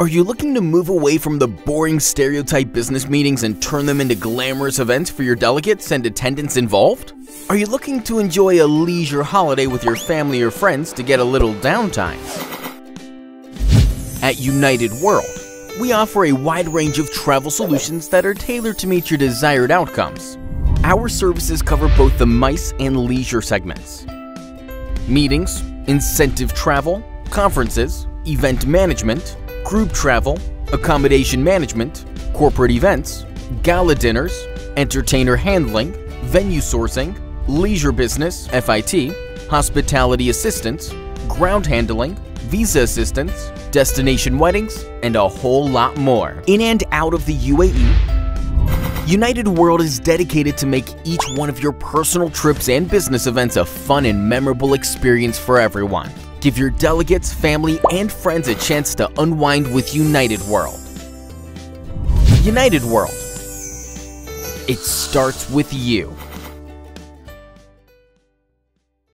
Are you looking to move away from the boring stereotype business meetings and turn them into glamorous events for your delegates and attendants involved? Are you looking to enjoy a leisure holiday with your family or friends to get a little downtime? At United World, we offer a wide range of travel solutions that are tailored to meet your desired outcomes. Our services cover both the MICE and leisure segments. Meetings, incentive travel, conferences, event management, group travel, accommodation management, corporate events, gala dinners, entertainer handling, venue sourcing, leisure business, FIT, hospitality assistance, ground handling, visa assistance, destination weddings, and a whole lot more. In and out of the UAE, United World is dedicated to make each one of your personal trips and business events a fun and memorable experience for everyone. Give your delegates, family, and friends a chance to unwind with United World. United World. It starts with you.